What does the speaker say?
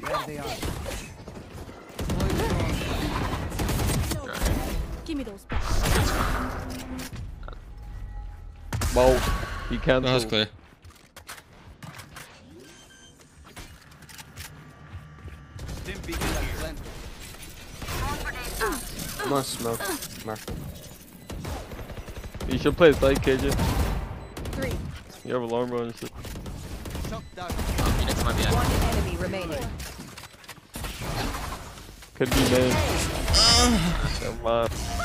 There they are. Give me those back. Well, he That was cancelled. clear. Stim beacon here. Nice smoke. Marshal. You should play side, KJ. Three. You have alarm on and shit. Shock down. Remaining. Could be main. Come on.